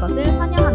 것을 환영합니다.